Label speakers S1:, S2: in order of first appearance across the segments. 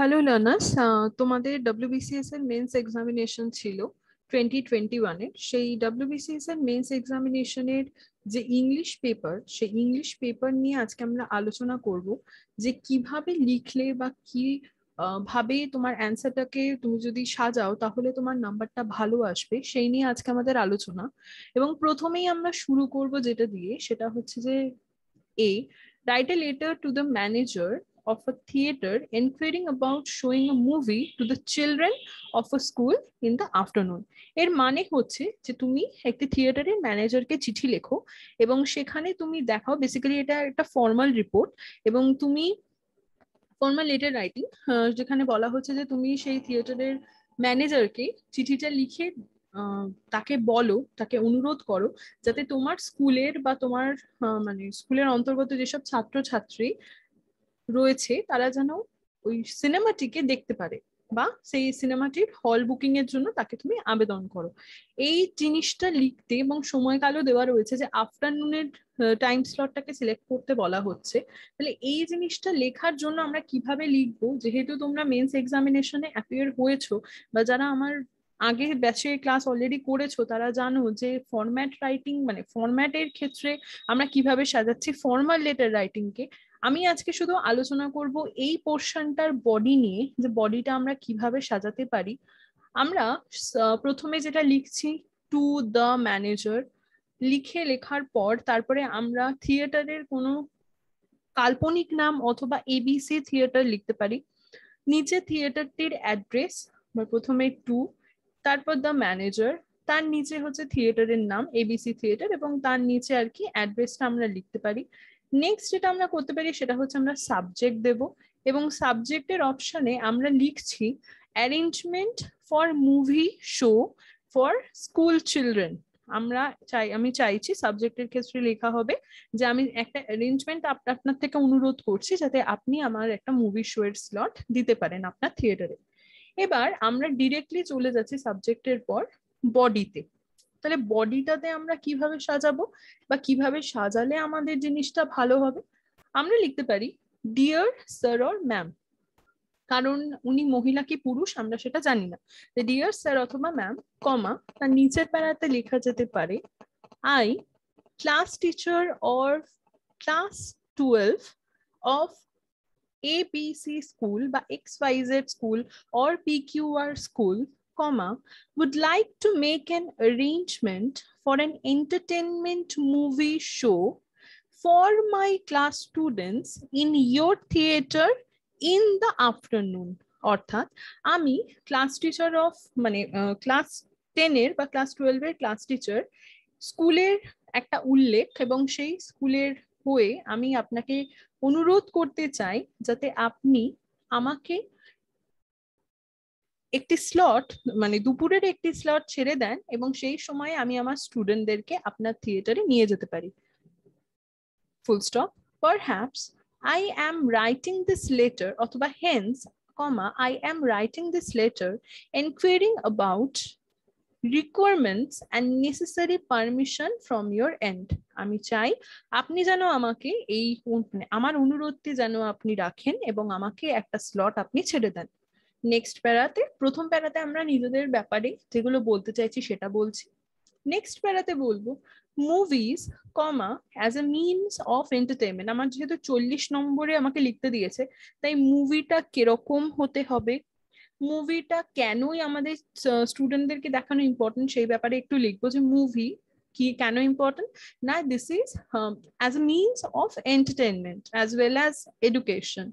S1: Hello learners তোমাদের WBCS এর mains examination ছিল টোয়েন্টি টোয়েন্টি ওয়ানের সেই ডব্লিউবিসিএস এর মেন্স এক্সামিনেশনের যে ইংলিশ পেপার সেই ইংলিশ পেপার নিয়ে আজকে আমরা আলোচনা করব যে কীভাবে লিখলে বা কি ভাবে তোমার অ্যান্সারটাকে তুমি যদি সাজাও তাহলে তোমার নাম্বারটা ভালো আসবে, সেই নিয়ে আজকে আমাদের আলোচনা। এবং প্রথমেই আমরা শুরু করব যেটা দিয়ে, সেটা হচ্ছে যে a write a letter to the manager of a theater inquiring about showing a movie to the children of a school in the afternoon. এর মানে হচ্ছে যে তুমি একটি থিয়েটারের ম্যানেজারকে চিঠি লেখো এবং সেখানে তুমি দেখাও বেসিক্যালি এটা একটা ফর্মাল রিপোর্ট এবং তুমি ফর্মাল লেটার রাইটিং যেখানে বলা হচ্ছে যে তুমি সেই থিয়েটারের ম্যানেজারকে চিঠিটা লিখে তাকে বলো, তাকে অনুরোধ করো যাতে তোমার স্কুলের বা তোমার মানে স্কুলের অন্তর্গত যেসব ছাত্রছাত্রী রয়েছে, তারা যেন ওই সিনেমাটিকে দেখতে পারে বা সেই সিনেমাটির হল বুকিং এর জন্য তাকে তুমি আবেদন করো। এই জিনিসটা লিখতে এবং সময়কালও দেওয়া রয়েছে যে আফটারনুনের টাইম স্লটটাকে সিলেক্ট করতে বলা হচ্ছে। তাহলে এই জিনিসটা লেখার জন্য আমরা কীভাবে লিখব? যেহেতু তোমরা মেন্স এক্সামিনেশনে অ্যাপিয়ার হয়েছো বা যারা আমার আগে ব্যাচে ক্লাস অলরেডি করেছ, তারা জানো যে ফরম্যাট রাইটিং মানে ফরম্যাটের ক্ষেত্রে আমরা কীভাবে সাজাচ্ছি? ফর্মাল লেটার রাইটিংকে আমি আজকে শুধু আলোচনা করব এই পোর্শনটার বডি নিয়ে, যে বডিটা আমরা কীভাবে সাজাতে পারি। আমরা প্রথমে যেটা লিখছি টু দ্য ম্যানেজার লিখে লেখার পর তারপরে আমরা থিয়েটারের কোনো কাল্পনিক নাম অথবা এবিসি থিয়েটার লিখতে পারি। নিচে থিয়েটারটির অ্যাড্রেস প্রথমে টু তারপর দ্য ম্যানেজার তার নিচে হচ্ছে থিয়েটারের নাম এবিসি থিয়েটার এবং তার নিচে আর কি অ্যাড্রেসটা আমরা লিখতে পারি। নেক্সট যেটা আমরা করতে পারি সেটা হচ্ছে আমরা সাবজেক্ট দেব এবং সাবজেক্টের অপশানে আমরা লিখছি arrangement for movie show for school children আমরা চাই, আমি চাইছি সাবজেক্টের ক্ষেত্রে লেখা হবে যে আমি একটা অ্যারেঞ্জমেন্ট আপনার থেকে অনুরোধ করছি যাতে আপনি আমার একটা মুভি শো এর স্লট দিতে পারেন আপনার থিয়েটারে এবার আমরা ডিরেক্টলি চলে যাচ্ছি সাবজেক্টের পর বডিতে তাহলে বডিটাতে আমরা কীভাবে সাজাবো বা কীভাবে সাজালে আমাদের জিনিসটা ভালো হবে? আমরা লিখতে পারি ডিয়ার স্যার অর ম্যাম কারণ উনি মহিলা কি পুরুষ আমরা সেটা জানি না। ডিয়ার স্যার অথবা ম্যাম কমা, তার নিচের প্যারাতে লেখা যেতে পারে I class teacher or class twelve of ABC school বা X Y Z school or P Q R school comma, would like to make an arrangement for an entertainment movie show for my class students in your theater in the afternoon. অর্থাৎ আমি class teacher of মানে class টেনের বা class টুয়েলভের class teacher স্কুলের একটা উল্লেখ এবং সেই স্কুলের হয়ে আমি আপনাকে অনুরোধ করতে চাই যাতে আপনি আমাকে একটি স্লট মানে দুপুরের একটি স্লট ছেড়ে দেন এবং সেই সময়ে আমি আমার স্টুডেন্টদেরকে আপনার থিয়েটারে নিয়ে যেতে পারি। Full stop perhaps I am writing this letter অথবা hence comma I am writing this letter enquiring about requirements and necessary permission from your end আমি চাই আপনি যেন আমাকে এই আমার অনুরোধটি যেন আপনি রাখেন এবং আমাকে একটা স্লট আপনি ছেড়ে দেন। নেক্সট প্যারাতে, প্রথম প্যারাতে আমরা নিজেদের ব্যাপারে যেগুলো বলতে চাইছি সেটা বলছি। নেক্সট প্যারাতে বলব movies comma as a means of entertainment আমার যেহেতু চল্লিশ নম্বরে আমাকে লিখতে দিয়েছে, তাই মুভিটা কীরকম হতে হবে? মুভিটা কেনই আমাদের স্টুডেন্টদেরকে দেখানো ইম্পর্টেন্ট সেই ব্যাপারে একটু লিখব যে মুভি কি, কেন ইম্পর্টেন্ট না this is as a means of entertainment as well as education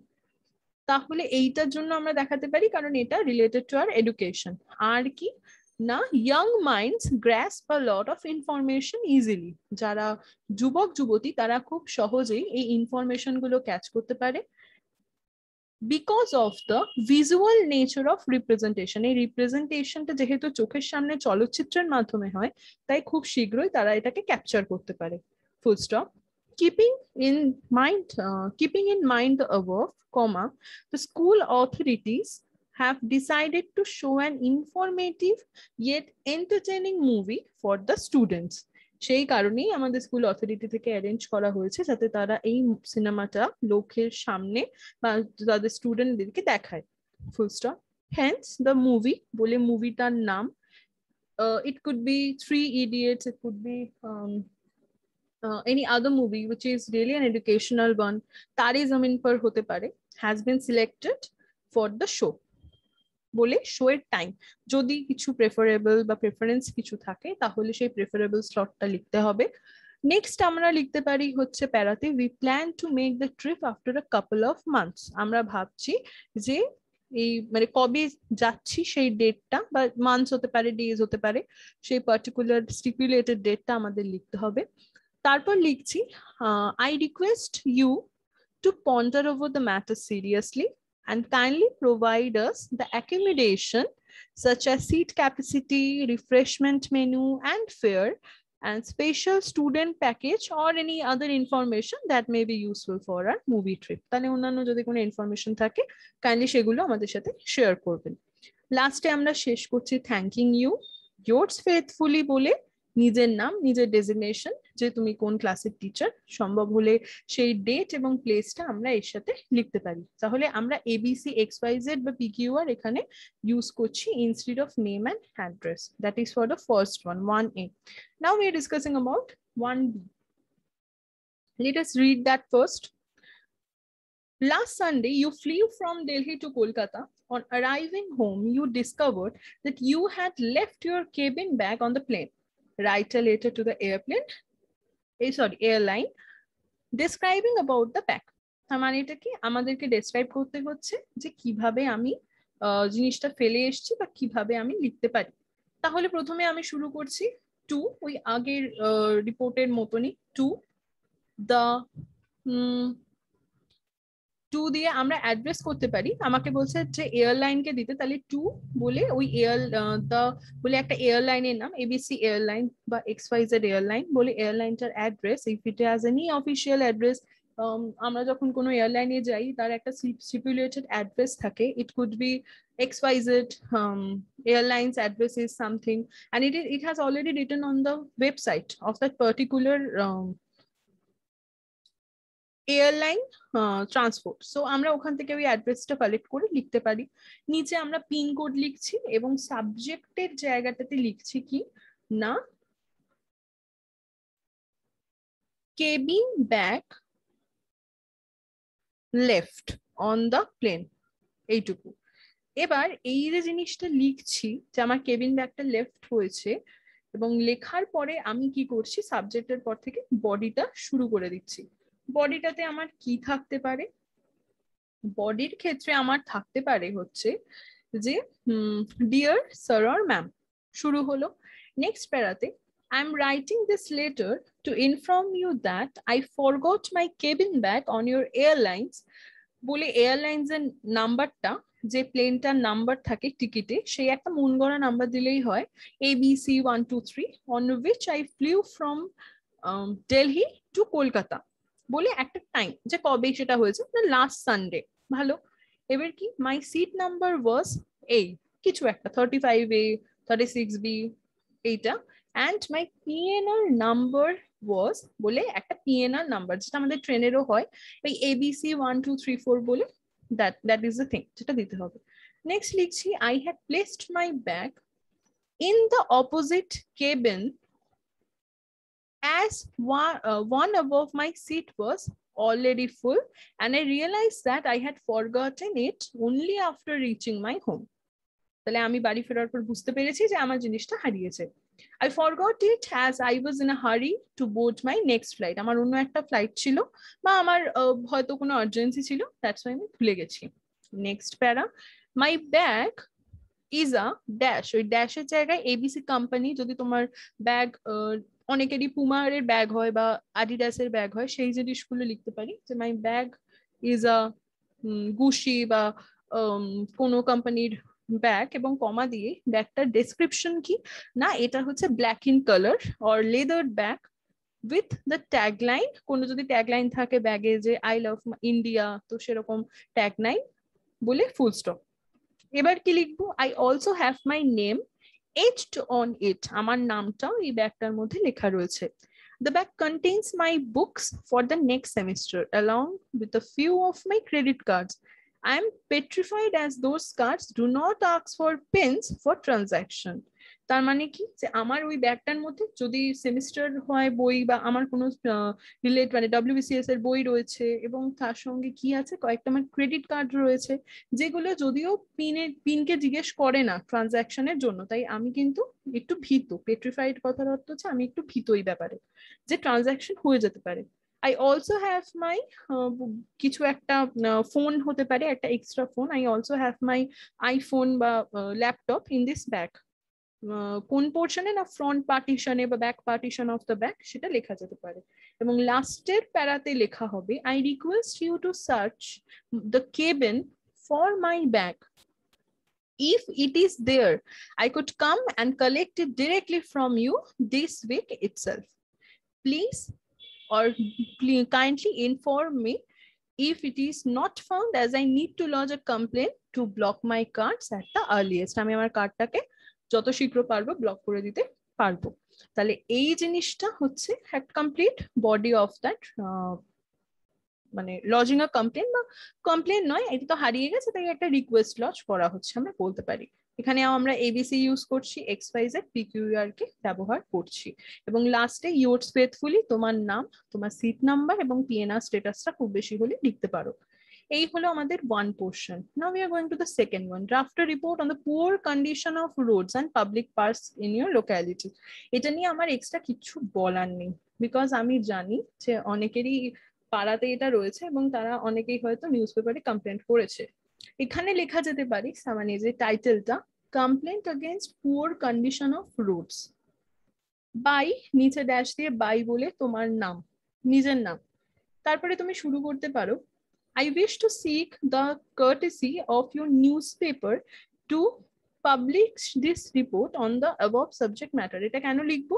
S1: তাহলে এইটার জন্য আমরা দেখাতে পারি, কারণ এটা রিলেটেড টু আর এডুকেশন আর কি? না ইয়াং মাইন্ডস গ্র্যাসপ বা লট অফ ইনফরমেশন ইজিলি যারা যুবক, যুবতী, তারা খুব সহজেই এই ইনফরমেশনগুলো ক্যাচ করতে পারে। Because of the visual nature of representation এই রিপ্রেজেন্টেশনটা যেহেতু চোখের সামনে চলচ্চিত্রের মাধ্যমে হয়, তাই খুব শীঘ্রই তারা এটাকে ক্যাপচার করতে পারে। Full stop keeping in mind uh, keeping in mind the above comma the school authorities have decided to show an informative yet entertaining movie for the students সেই কারণেই আমাদের স্কুল অথরিটি থেকে অ্যারেঞ্জ করা হয়েছে যাতে তারা এই সিনেমাটা লোকের সামনে বা তাদের স্টুডেন্টদেরকে দেখায় full stop hence the movie বলে মুভিটার নাম it could be Three Idiots it could be uh, any other movie which is really an educational one tare zamin par hote pare has been selected for the show. বলে show এর time যদি কিছু preferable বা preference কিছু থাকে তাহলে সেই preferable স্লটটা লিখতে হবে। নেক্সট আমরা লিখতে পারি হচ্ছে প্যারাতে we plan to make the trip after a couple of months আমরা ভাবছি যে এই মানে কবে যাচ্ছি সেই ডেটটা বা মান্থস হতে পারে ডেজ হতে পারে সেই পার্টিকুলার স্টিপুলেটেড ডেটটা আমাদের লিখতে হবে। তারপর লিখছি I request you to ponder over the matter seriously and kindly provide us the accommodation such as seat capacity, refreshment menu and fare and special student package or any other information that may be useful for our movie trip. তাহলে অন্যান্য যদি কোনো information থাকে kindly সেগুলো আমাদের সাথে share করবেন লাস্টে আমরা শেষ করছি থ্যাংকিং ইউ yours faithfully বলে নিজের নাম নিজের ডেজিগনেশন যে তুমি কোন ক্লাসের টিচার সম্ভব হলে সেই ডেট এবং প্লেসটা আমরা এর সাথে লিখতে পারি তাহলে আমরা এবিসি এক্স ওয়াই জেড বা পিকিউআর এখানে ইউজ করছি instead of name and address that is for the first one one A now we are discussing about one B let us read that first Last Sunday, you flew from Delhi to Kolkata. On arriving home, you discovered that you had left your cabin bag on the plane. Write a letter to the airplane, eh, sorry airline describing about the pack তার মানে এটা কি? আমাদেরকে describe করতে হচ্ছে যে কীভাবে আমি জিনিসটা ফেলে এসছি বা কীভাবে আমি লিখতে পারি। তাহলে প্রথমে আমি শুরু করছি টু ওই আগের রিপোর্টের মতনই টু দ্য টু দিয়ে আমরা অ্যাড্রেস করতে পারি। আমাকে বলছে যে এয়ারলাইনকে দিতে তাহলে টু বলে ওই এয়ার দ্য বলে একটা এয়ারলাইনের নাম এবিসি এয়ারলাইন বা এক্স ওয়াই জেড এয়ারলাইন বলে এয়ারলাইনটার address if it has any official address আমরা যখন কোনো এয়ারলাইনে যাই তার একটা স্টিপুলেটেড অ্যাড্রেস থাকে। It could be xyz um, airlines address is something and it, it has already written on the website of that particular um, airline transport so আমরা ওখান থেকে ওই অ্যাড্রেসটা কালেক্ট করে লিখতে পারি। নিচে আমরা পিন কোড লিখছি এবং সাবজেক্টের জায়গাটাতে লিখছি কি? না cabin bag left on the plane এইটুকু। এবার এই যে জিনিসটা লিখছি যে আমার কেবিন ব্যাগটা লেফট হয়েছে এবং লেখার পরে আমি কি করছি? সাবজেক্টের পর থেকে বডিটা শুরু করে দিচ্ছি। বডিটাতে আমার কি থাকতে পারে? বডির ক্ষেত্রে আমার থাকতে পারে হচ্ছে যে ডিয়ার স্যার অর ম্যাম শুরু হলো। Next প্যারাতে I am writing this letter to inform you that I forgot my cabin bag on your airlines বলে এয়ারলাইন্স এর নাম্বারটা যে প্লেনটার নাম্বার থাকে টিকিটে সেই একটা মন গড়া নাম্বার দিলেই হয় A B C one two three on which I flew from Delhi to Kolkata বলে একটা টাইম যে কবে সেটা হয়েছে? লাস্ট সানডে ভালো? এবার কি? মাই সিট নাম্বার ওয়াজ এই কিছু একটা thirty five A thirty six B এইটা and my PNR number was বলে একটা পিএনআর নাম্বার যেটা আমাদের ট্রেনেরও হয়, এই ABC one two three four বলে that that is the thing যেটা দিতে হবে। নেক্সট লিখছি I had placed my bag in the opposite cabin as one, uh, one above my seat was already full and I realized that I had forgotten it only after reaching my home. তাহলে আমি বাড়ি ফেরার পর বুঝতে পেরেছি যে আমার জিনিসটা হারিয়েছে। I forgot it has I was in a hurry to board my next flight আমার অন্য একটা ফ্লাইট ছিল বা আমার হয়তো কোনো আর্জেন্সি ছিল দ্যাটস ওয়াই আমি ভুলে গেছি। Next para my bag is a dash ওই ড্যাশের জায়গায় এবিসি কোম্পানি যদি তোমার ব্যাগ অনেকেরই পুমারের ব্যাগ হয় বা আডিডাসের ব্যাগ হয়, সেই জিনিসগুলো লিখতে পারি যে মাই ব্যাগ ইজ আ গুশি বা কোনো কোম্পানির ব্যাগ এবং কমা দিয়ে ব্যাগটার ডেসক্রিপশন কি? না, এটা হচ্ছে black in colour or leather bag with the tag line কোনো যদি ট্যাগ লাইন থাকে ব্যাগে যে আই লাভ ইন্ডিয়া তো সেরকম ট্যাগলাইন বলে ফুল স্টপ এবার কি লিখব? I also have my name etched on it আমার নামটাও এই ব্যাগটার মধ্যে লেখা রয়েছে The bag contains my books for the next semester along with a few of my credit cards. I am petrified as those cards do not ask for pins for transaction. তার মানে কি? যে আমার ওই ব্যাগটার মধ্যে যদি সেমিস্টার হয় বই বা আমার কোনো রিলেট মানে ডাব্লিউবিসিএস এর বই রয়েছে এবং তার সঙ্গে কি আছে? কয়েকটা আমার ক্রেডিট কার্ড রয়েছে, যেগুলো যদিও পিনের পিনকে জিজ্ঞেস করে না ট্রানজাকশনের জন্য। তাই আমি কিন্তু একটু ভীত। পেট্রিফাইড কথার অর্থ হচ্ছে আমি একটু ভীত এই ব্যাপারে, যে ট্রানজাকশন হয়ে যেতে পারে। আই অলসো হ্যাভ মাই কিছু একটা ফোন হতে পারে, একটা extra phone I also have my iPhone বা ল্যাপটপ ইন দিস ব্যাগ কোন পোর্শনে না ফ্রন্ট পার্টিশনে বা back partition of the back সেটা লেখা যেতে পারে এবং লাস্টের প্যারাতে লেখা হবে I request you to search the cabin for my bag if it is there i could come and collect it directly from you this week itself please or please kindly inform me if it is not found as i need to lodge a complaint to block my cards at the earliest আমি আমার কার্ডটাকে যত শীঘ্র পারব block করে দিতে পারব। তাহলে এই জিনিসটা হচ্ছে একটা কমপ্লিট বডি অফ দ্যাট মানে লজিং আ কমপ্লেন বা কমপ্লেন নয়, এটা তো হারিয়ে গেছে, তাই একটা রিকোয়েস্ট লজ করা হচ্ছে, আমরা বলতে পারি। এখানে আমরা এবিসি ইউজ করছি এক্স ওয়াই জেড পিকিউআর কে ব্যবহার করছি। এবং লাস্টে ইউর্স ফেথফুলি তোমার নাম, তোমার সিট নাম্বার এবং পিএনআর স্টেটাসটা খুব বেশি হলে লিখতে পারো। এই হলো আমাদের one portion now we are going to the second one draft report on the poor condition of roads and public parks in your locality এটা নিয়ে আমার এক্সট্রা কিছু বলার নেই বিকজ আমি জানি যে অনেকেরই পাড়াতে এটা রয়েছে এবং তারা অনেকেই হয়তো নিউজ পেপারে কমপ্লেন করেছে। এখানে লেখা যেতে পারে মানে যে টাইটেলটা complaint against poor condition of roads by নিচে ড্যাশ দিয়ে বাই বলে তোমার নাম, নিজের নাম। তারপরে তুমি শুরু করতে পারো I wish to seek the courtesy of your newspaper to publish this report on the above subject matter এটা কেন লিখব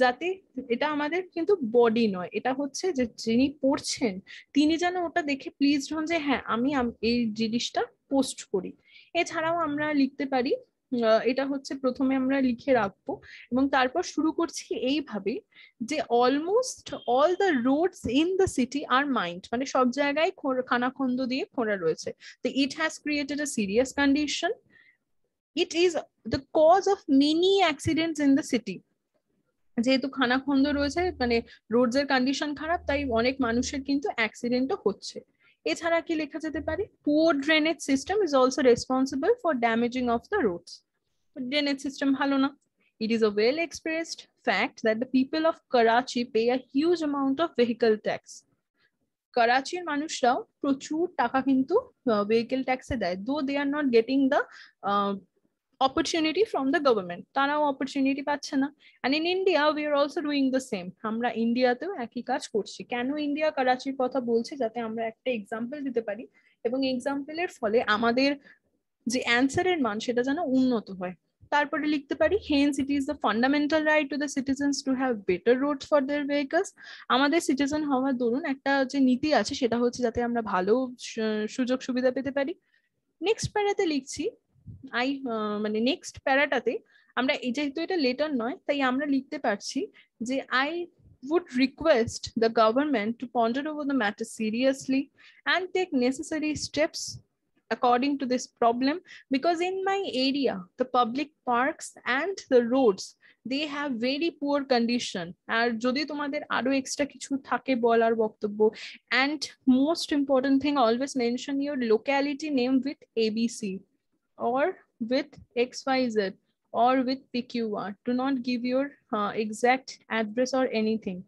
S1: যাতে এটা আমাদের কিন্তু বডি নয় এটা হচ্ছে যে যিনি পড়ছেন তিনি যেন ওটা দেখে প্লিজ হন যে হ্যাঁ আমি এই জিনিসটা পোস্ট করি এছাড়াও আমরা লিখতে পারি এটা হচ্ছে প্রথমে আমরা লিখে রাখব এবং তারপর শুরু করছি এইভাবে যে almost all the roads in the city are mined মানে সব জায়গায় খানাখন্দ দিয়ে খোঁড়া রয়েছে। তো it has created a serious condition it is the cause of many accidents in the city যেহেতু খানাখন্দ রয়েছে মানে রোডস এর কন্ডিশন খারাপ, তাই অনেক মানুষের কিন্তু অ্যাক্সিডেন্টও হচ্ছে। এছাড়া কি লেখা যেতে পারে? Poor drainage system is also responsible for damaging of the roads drainage system ভালো না। It is a well expressed fact that the people of Karachi pay a huge amount of vehicle tax. করাচির মানুষরাও প্রচুর টাকা কিন্তু vehicle ট্যাক্সে দেয় though they are not getting the opportunity from the government তারাও opportunity পাচ্ছে না। And in India we are also doing the same আমরা ইন্ডিয়াতেও একই কাজ করছি। কেন ইন্ডিয়া করাচির কথা বলছি? যাতে আমরা একটা এক্সাম্পল দিতে পারি। এবং এক্সাম্পলের ফলে আমাদের যে অ্যান্সারের মান, সেটা যেন উন্নত হয়। তারপরে লিখতে পারি hence it is the fundamental right to the citizens to have better roads for their vehicles আমাদের সিটিজেন হওয়ার দরুন একটা যে নীতি আছে, সেটা হচ্ছে যাতে আমরা ভালো সুযোগ সুবিধা পেতে পারি। নেক্সট প্যারাতে লিখছি আই মানে নেক্সট প্যারাটাতে আমরা এই যেহেতু এটা লেটার নয় তাই আমরা লিখতে পারছি যে I would request the government to ponder over the matter seriously and take necessary steps according to this problem because in my area the public parks and the roads they have very poor condition আর যদি তোমাদের আরো extra কিছু থাকে বলার বক্তব্য and most important thing always mention your locality name with abc or with xyz or with pqr do not give your uh, exact address or anything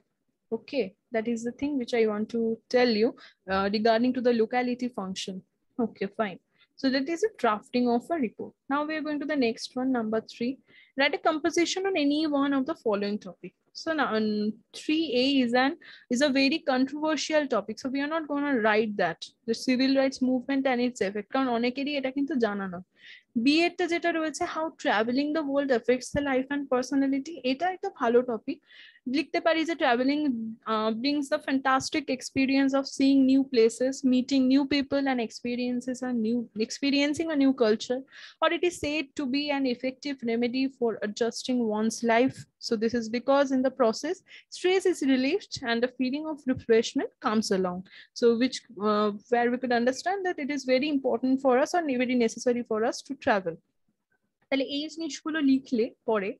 S1: okay that is the thing which i want to tell you uh, regarding to the locality function Okay, fine. So that is a drafting of a report. Now we are going to the next one, number three. Write a composition on any one of the following topic So now um, 3A is an is a very controversial topic. So we are not going to write that. The civil rights movement and its effect. কারণ অনেকেরই এটা কিন্তু জানা না B এরটা যেটা রয়েছে how travelling the world effects the life and personality এটা একটা ভালো টপিক লিখতে পারি যে travelling brings the fantastic experience of seeing new places meeting new people and experiences a new experiencing a new culture or it is said to be an effective remedy for adjusting one's life so this is because in the process stress is relieved and the feeling of refreshment comes along so which uh, where we could understand that it is very important for us or very necessary for us to travel তাহলে এই জিনিসগুলো লিখলে পরে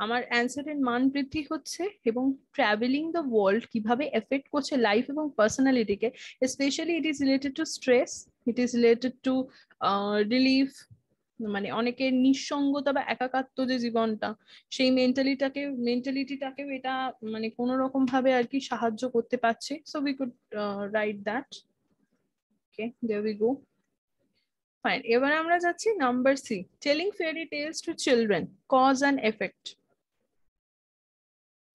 S1: আমার অ্যান্সারের মান বৃদ্ধি হচ্ছে এবং ট্রাভেলিং দ্য ওয়ার্ল্ড কীভাবে এফেক্ট করছে লাইফ এবং পার্সোনালিটিকে specially it is related to stress it is related to relief মানে অনেকের নিঃসঙ্গতা বা একাকাত্ম যে জীবনটা, সেই মেন্টালিটাকে মেন্টালিটিটাকেও এটা মানে কোন রকম ভাবে আর কি সাহায্য করতে পারছে। So we could write that okay there we go fine এবার আমরা যাচ্ছি number C telling fairy tales to children cause and effect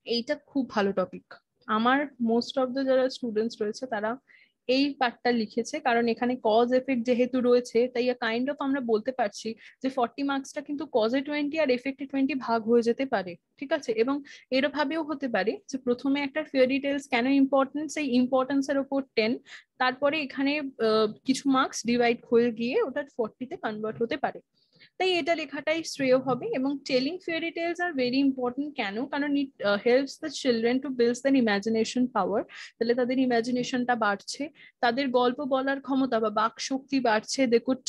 S1: এইটা খুব ভালো টপিক আমার মোস্ট অফ দ্য যারা স্টুডেন্টস রয়েছে, তারা এই পার্টটা লিখেছে। কারণ এখানে কজ এফেক্ট যেহেতু রয়েছে, তাই কাইন্ড অফ আমরা বলতে পারছি যে ফর্টি মার্কসটা কিন্তু কজে টোয়েন্টি আর এফেক্টে টোয়েন্টি ভাগ হয়ে যেতে পারে, ঠিক আছে? এবং এরভাবেও হতে পারে যে প্রথমে একটা ফেয়ারি টেলস কেন ইম্পর্টেন্স সেই ইম্পর্টেন্সের ওপর টেন তারপরে এখানে কিছু মার্কস ডিভাইড হয়ে গিয়ে ওটা ফর্টিতে কনভার্ট হতে পারে। তাই এটা লেখাটাই শ্রেয় হবে এবং telling fairy tales are very important কেন? কারণ it helps the children to builds then imagination power তাহলে তাদের ইমাজিনেশনটা বাড়ছে, তাদের গল্প বলার ক্ষমতা বা বাক শক্তি বাড়ছে they could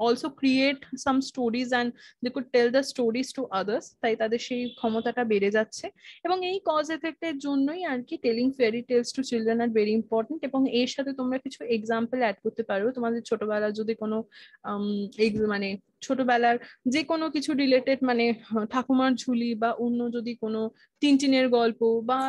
S1: also create some stories and they could tell the stories to others তাই তাদের সেই ক্ষমতাটা বেড়ে যাচ্ছে। এবং এই কজ এফেক্টের জন্যই আর কি telling fairy tales to children are very important এবং এর সাথে তোমরা কিছু এক্সাম্পল অ্যাড করতে পারো। তোমাদের ছোটবেলার যদি কোনো মানে ছোটবেলার যে কোনো কিছু রিলেটেড মানে ঠাকুমার ঝুলি বা অন্য যদি কোনো টিনটিনের গল্প বা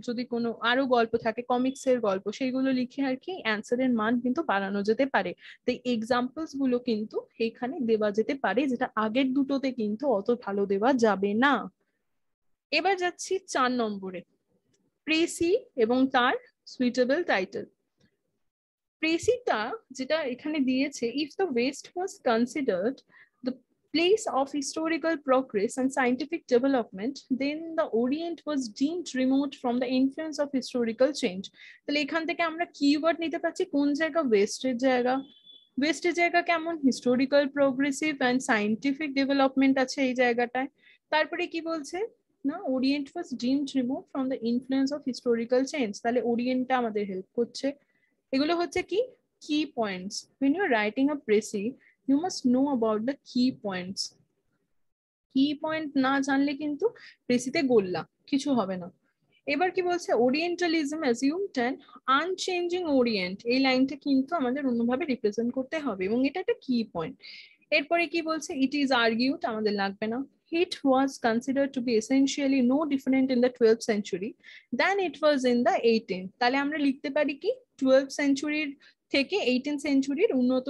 S1: যদি কোনো আরও গল্প থাকে কমিক্স এর গল্প, সেইগুলো লিখে আর কি অ্যান্সারের মান কিন্তু বাড়ানো যেতে পারে। তো এক্সাম্পলসগুলো কিন্তু এখানে দেওয়া যেতে পারে, যেটা আগের দুটোতে কিন্তু অত ভালো দেওয়া যাবে না। এবার যাচ্ছি চার নম্বরে। প্রেসি এবং তার সুইটেবল টাইটেল প্রেসিটা যেটা এখানে দিয়েছে if the West was considered the place of historical progress and scientific development, then the Orient was deemed remote from the influence of historical change. তাহলে এখান থেকে আমরা কিওয়ার্ড নিতে পারছি কোন জায়গা ওয়েস্টের জায়গা? ওয়েস্টের জায়গা কেমন? Historical progressive and scientific development আছে এই জায়গাটায়। তারপরে কি বলছে? না Orient was deemed remove from the influence of historical change তাহলে ওরিয়েন্টটা আমাদের হেল্প করছে। এগুলো হচ্ছে কি? কি points when you're writing a précis you must know about the key points. কি পয়েন্ট না জানলে কিন্তু প্রেসিতে গোল্লা, কিছু হবে না। এবার কি বলছে? Orientalism assumed an unchanging orient এই লাইনটা কিন্তু আমাদের অন্যভাবে রিপ্রেজেন্ট করতে হবে এবং এটা একটা কি পয়েন্ট এরপরে কি বলছে? ইট ইজ আর্গিউড আমাদের লাগবে না। It was considered to be essentially no different in the 12th century than it was in the 18th তাহলে আমরা লিখতে পারি কি? 12th সেঞ্চুরির থেকে 18th সেঞ্চুরির উন্নত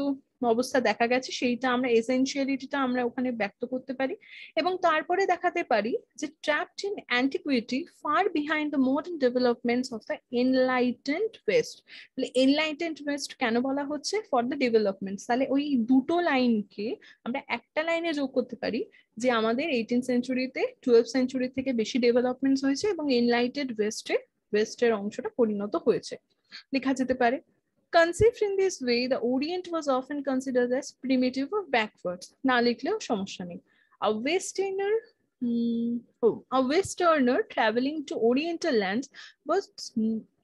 S1: অবস্থা দেখা গেছে, সেইটা আমরা এসেন্সিয়ালিটিটা আমরা ওখানে ব্যক্ত করতে পারি। এবং তারপরে দেখাতে পারি যে trapped in antiquity far behind the modern developments of the enlightened west তাহলে এনলাইটেন্ড ওয়েস্ট কেন বলা হচ্ছে? ফর দ্য ডেভেলপমেন্টস তাহলে ওই দুটো লাইনকে আমরা একটা লাইনে যোগ করতে পারি যে আমাদের এইটিন সেঞ্চুরিতে টুয়েলভ সেঞ্চুরি থেকে বেশি ডেভেলপমেন্টস হয়েছে এবং এনলাইটেড ওয়েস্টে ওয়েস্টের অংশটা পরিণত হয়েছে। লেখা যেতে পারে Conceived in this way, the Orient was often considered as primitive or backwards. না লিখলেও সমস্যা নেই A Westerner, hmm, oh, a Westerner traveling to Oriental lands was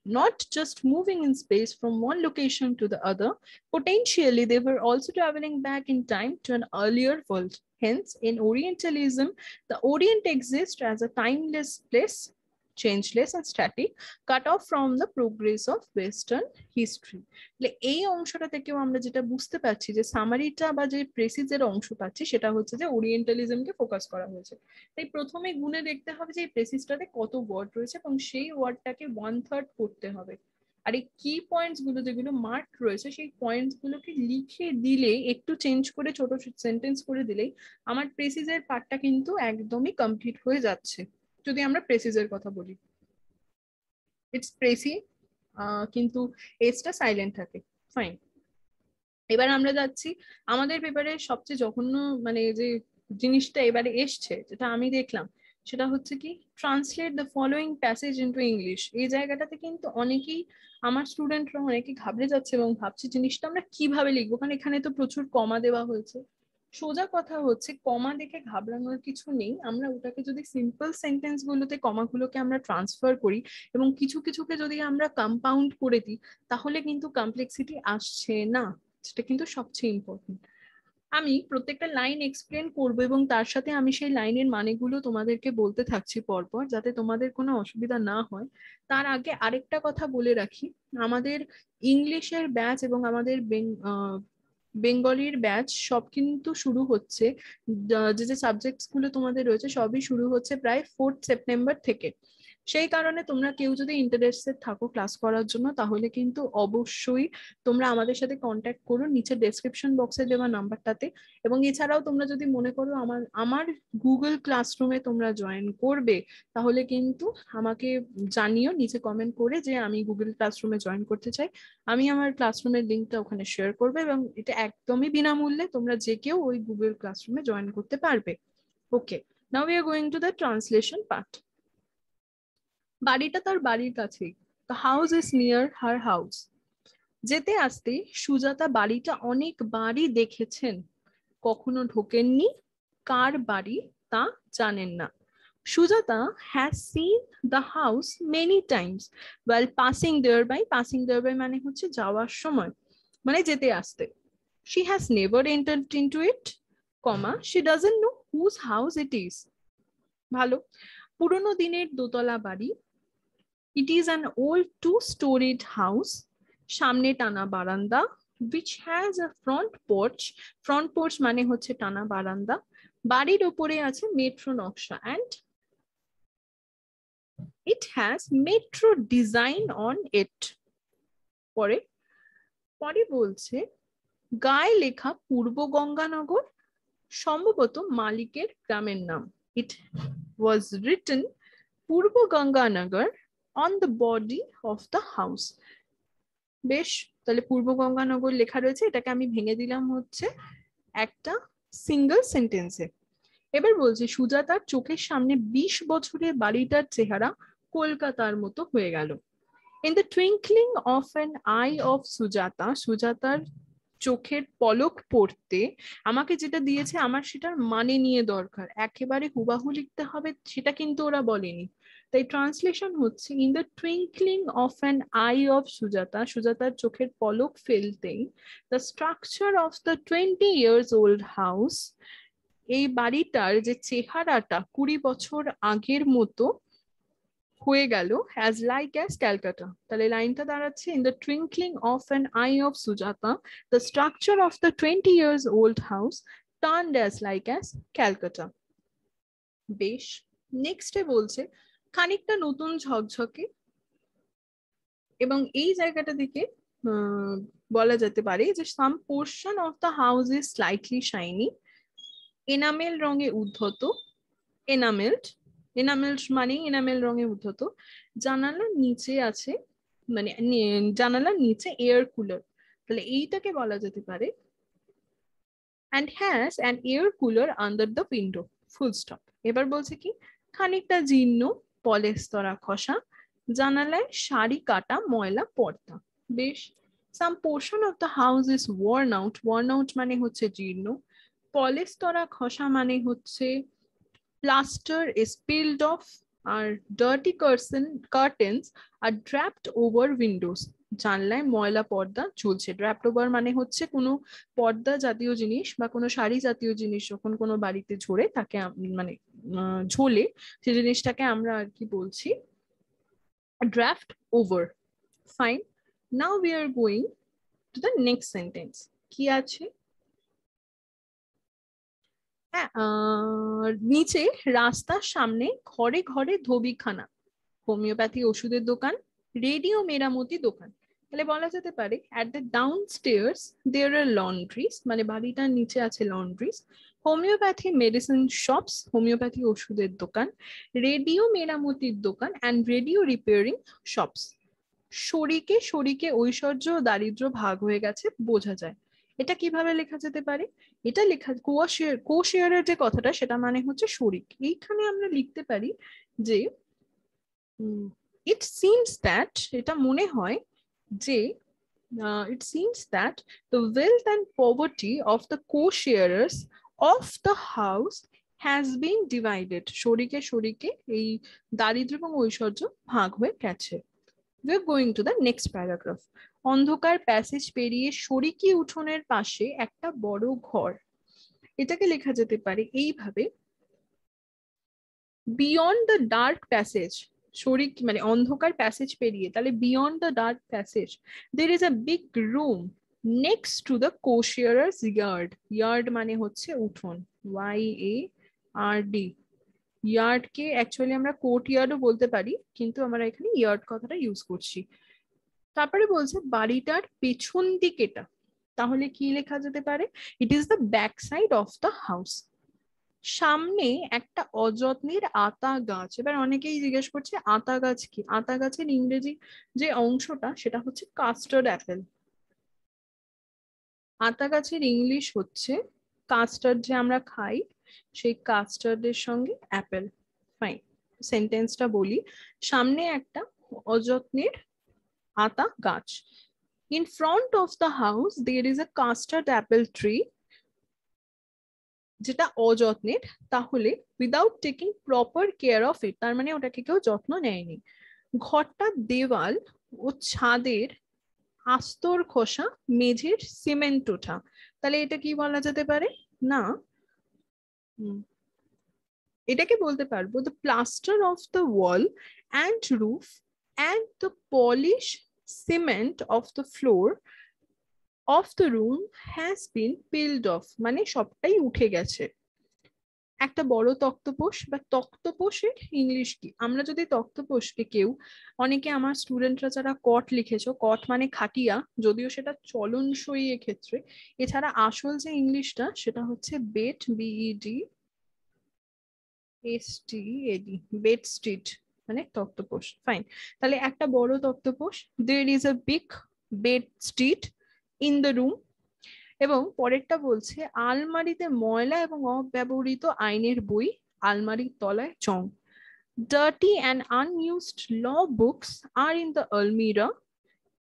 S1: not just moving in space from one location to the other. Potentially, they were also traveling back in time to an earlier world. Hence, in Orientalism, the Orient exists as a timeless place changeless and static, cut off from the progress of western history. এই অংশটা থেকেও আমরা যেটা বুঝতে পারছি যে সামারিটা বা যে প্রেসিজের অংশ পাচ্ছি, সেটা হচ্ছে যে ওরিয়েন্টালিজমকে ফোকাস করা হয়েছে। তাই প্রথমে গুনে দেখতে হবে যে এই প্রেসিসটাতে কত ওয়ার্ড রয়েছে এবং সেই ওয়ার্ডটাকে ওয়ান থার্ড করতে হবে। আর এই কি পয়েন্টসগুলো যেগুলো মার্ক রয়েছে, সেই পয়েন্টস গুলোকে লিখে দিলে, একটু চেঞ্জ করে, ছোট সেন্টেন্স করে দিলেই আমার প্রেসিজের পার্টটা কিন্তু একদমই কমপ্লিট হয়ে যাচ্ছে। যদি আমরা প্রেসিজের কথা বলি। ইটস প্রেসি কিন্তু এজটা সাইলেন্ট থাকে। ফাইন এবার আমরা যাচ্ছি, আমাদের পেপারে সবচেয়ে জঘন্য মানে যে জিনিসটা এবারে এসছে, যেটা আমি দেখলাম, সেটা হচ্ছে কি translate the following passage into English এই জায়গাটাতে কিন্তু অনেকেই, আমার স্টুডেন্টরা অনেকে ঘাবড়ে যাচ্ছে এবং ভাবছে জিনিসটা আমরা কীভাবে লিখব? কারণ এখানে তো প্রচুর কমা দেওয়া হয়েছে। সোজা কথা হচ্ছে, কমা দেখে ঘাবড়ানোর কিছু নেই। আমরা ওটাকে যদি সিম্পল সেন্টেন্স গুলোতে কমাগুলোকে আমরা ট্রান্সফার করি এবং কিছু কিছুকে যদি আমরা কম্পাউন্ড করে দিই, তাহলে কিন্তু কমপ্লেক্সিটি আসছে না। সেটা কিন্তু সবচেয়ে ইম্পর্টেন্ট আমি প্রত্যেকটা লাইন এক্সপ্লেন করব এবং তার সাথে আমি সেই লাইনের মানেগুলো তোমাদেরকে বলতে থাকছি পরপর, যাতে তোমাদের কোনো অসুবিধা না হয়। তার আগে আরেকটা কথা বলে রাখি। আমাদের ইংলিশের ব্যাচ এবং আমাদের বেঙ্গলির ব্যাচ সব কিন্তু শুরু হচ্ছে যে যে সাবজেক্টসগুলো তোমাদের রয়েছে সবই শুরু হচ্ছে প্রায় ফোর্থ সেপ্টেম্বর থেকে। সেই কারণে তোমরা কেউ যদি ইন্টারেস্টেড থাকো ক্লাস করার জন্য, তাহলে কিন্তু অবশ্যই তোমরা আমাদের সাথে কন্ট্যাক্ট করো নিচে ডেসক্রিপশন বক্সে দেওয়া নাম্বারটাতে। এবং এছাড়াও তোমরা যদি মনে করো আমার আমার গুগল ক্লাসরুমে তোমরা জয়েন করবে, তাহলে কিন্তু আমাকে জানিও, নিচে কমেন্ট করে যে আমি গুগল ক্লাসরুমে জয়েন করতে চাই। আমি আমার ক্লাসরুমের লিঙ্কটা ওখানে শেয়ার করবে এবং এটা একদমই বিনামূল্যে তোমরা যে কেউ ওই গুগল ক্লাসরুমে জয়েন করতে পারবে। Okay now we are going to the translation part বাড়িটা তার বাড়ির কাছেই। House is near her house যেতে আসতে সুজাতা বাড়িটা অনেক বাড়ি দেখেছেন। কখনো ঢোকেননি, কার বাড়ি তা জানেন না। Sujata has seen the house many times well passing there by passing there by মানে হচ্ছে যাওয়ার সময় মানে যেতে আসতে। She has never enter into it comma she doesn't know whose house it is ভালো। পুরোনো দিনের দোতলা বাড়ি is an old two storied house সামনে টানা বারান্দা, which has a front porch front porch মানে হচ্ছে টানা বারান্দা, বাড়ির উপরে আছে মেট্রো নকশা, and it has metro design on it. পরে পরে বলছে, গায়ে লেখা পূর্ব গঙ্গানগর, সম্ভবত মালিকের গ্রামের নাম। It was written Purba Ganganagar on the body of the house বেশ, তাহলে পূর্ব গঙ্গানগর লেখা রয়েছে, এটাকে আমি ভেঙে দিলাম হচ্ছে একটা সিঙ্গেল সেন্টেন্সে এবার বলছি, সুজাতার চোখের সামনে বিশ বছরের বাড়িটার চেহারা কলকাতার মতো হয়ে গেল। In the twinkling of an eye of Sujata, সুজাতার চোখের পলক পড়তে আমাকে যেটা দিয়েছে, আমার সেটার মানে নিয়ে দরকার। একেবারে হুবাহু লিখতে হবে, সেটা কিন্তু ওরা বলেনি। তাই ট্রান্সলেশন হচ্ছে in the twinkling of an eye of Sujata সুজাতার চোখের পলক ফেলতেই the structure of the twenty years old house এই বাড়িটার যে চেহারাটা কুড়ি বছর আগের মতো হয়ে গেল অ্যাজ লাইক অ্যাজ ক্যালকাটা তাহলে লাইনটা দাঁড়াচ্ছে in the twinkling of an eye of Sujata the structure of the twenty years old house turn as like as Calcutta বেশ নেক্সটে বলছে খানিকটা নতুন ঝকঝকে এবং এই জায়গাটা দিকে বলা যেতে পারে যে some portion of the house is slightly shiny enamel রঙে উদ্ধত এনামেলড এনামেল মানে এনামেল রঙে উদ্ধত। জানালার নিচে আছে মানে জানালার নিচে এয়ার কুলার তাহলে এইটাকে বলা যেতে পারে and has an air cooler under the window full stop এবার বলছে কি, খানিকটা জীর্ণ পলেস্তরা খসা, জানালায় শাড়ি কাটা, ময়লা পর্দা বেশ some portion of the house is worn out worn out মানে হচ্ছে জীর্ণ। পলেস্তরা খসা মানে হচ্ছে plaster spilled off R dirty curtains curtains are draped over windows জানলায় ময়লা পর্দা ঝুলছে। ড্র্যাপড ওভার মানে হচ্ছে কোনো পর্দা জাতীয় জিনিস বা কোনো শাড়ি জাতীয় জিনিস যখন কোনো বাড়িতে ঝরে তাকে মানে ঝোলে সে জিনিসটাকে আমরা আর কি বলছি? Draft over fine now we are going to the next sentence কি আছে? হ্যাঁ নিচে রাস্তার সামনে ঘরে ঘরে ধোবিখানা। হোমিওপ্যাথি ওষুধের দোকান, রেডিও মেরামতি দোকান। তাহলে বলা যেতে পারে at the down stairs there are laundries মানে বাড়িটার নিচে আছে laundries homeopathy medicine shops homeopathy ওষুধের দোকান রেডিও মেরামতির দোকান অ্যান্ড রেডিও রিপেয়ারিং শপস শরীকে শরীকে ঐশ্বর্য দারিদ্র ভাগ হয়ে গেছে, বোঝা যায়। এটা কীভাবে লেখা যেতে পারে? এটা লেখা কোশেয়ার কোশেয়ারের যে কথাটা, সেটা মানে হচ্ছে শরিক। এইখানে আমরা লিখতে পারি যে ইট সিমস দ্যাট এটা মনে হয় যে it seems that the wealth and poverty of the co sharers of the house has been divided শরিকে শরিকে এই দারিদ্র এবং ঐশ্বর্য ভাগ হয়ে গেছে। We going to the next paragraph অন্ধকার প্যাসেজ পেরিয়ে শরিকি উঠোনের পাশে একটা বড় ঘর। এটাকে লেখা যেতে পারে এইভাবে। বিয়ন্ড দ্য ডার্ক প্যাসেজ শরিক মানে অন্ধকার প্যাসেজ পেরিয়ে, তাহলে beyond the dark passage there is a big room next to the co sharers yard yard মানে হচ্ছে উঠোন ওয়াই এ আর ডি ইয়ার্ডকে অ্যাকচুয়ালি আমরা কোর্ট ইয়ার্ডও বলতে পারি, কিন্তু আমরা এখানে ইয়ার্ড কথাটা ইউজ করছি। তারপরে বলছে বাড়িটার পেছন দিকেটা, তাহলে কি লেখা যেতে পারে? It is the back side of the house সামনে একটা অযত্নের আতা গাছ। এবার অনেকেই জিজ্ঞেস করছে, আতা গাছ কি? আতা গাছের ইংরেজি যে অংশটা, সেটা হচ্ছে কাস্টার্ড অ্যাপেল। আতা গাছের ইংলিশ হচ্ছে কাস্টার্ড যে আমরা খাই, সেই কাস্টার্ডের সঙ্গে অ্যাপেল। ফাইন সেন্টেন্সটা বলি। সামনে একটা অযত্নের আতা গাছ। In front of the house there is a custard apple tree যেটা অযত্নের, তাহলে without taking proper care of it তার মানে ওটাকে কেউ যত্ন নেয়নি। ঘরটার দেওয়াল ও ছাদের আস্তর খোসা, মেঝের সিমেন্ট ওঠা। তাহলে এটা কি বলা যেতে পারে? না। এটাকে বলতে পারব the plaster of the wall and roof and the polish cement of the floor of the room has been peeled off মানে সবটাই উঠে গেছে। একটা বড় তক্তপোষ বা তক্তপোষের ইংলিশ কি? আমরা যদি তক্তপোষকে কেউ, অনেকে আমার স্টুডেন্টরা যারা কট লিখেছো, কট মানে খাটিয়া, যদিও সেটা চলনসই ক্ষেত্রে এছাড়া আসল যে ইংলিশটা, সেটা হচ্ছে bed B E D S T E D bedstead মানে তক্তপোষ। ফাইন। তাহলে একটা বড় তক্তপোষ there is a big bedstead in the room এবং পরেরটা বলছে, আলমারিতে ময়লা এবং অব্যবহৃত আইনের বই, আলমারির তলায় চং। Dirty and unused old books are in the almirah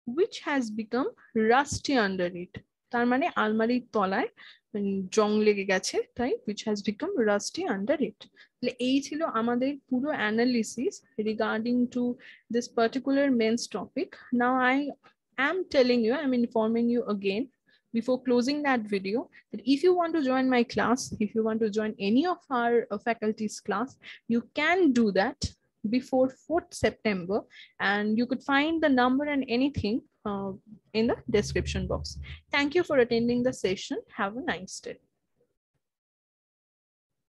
S1: which has become rusty under it তার মানে আলমারির তলায় জং লেগে গেছে, তাই which has become rusty under it তাহলে এই ছিল আমাদের পুরো analysis regarding to this particular mains topic now I am telling you i'm informing you again before closing that video that if you want to join my class if you want to join any of our uh, faculties class you can do that before 4th september and you could find the number and anything uh, in the description box. Thank you for attending the session. Have a nice day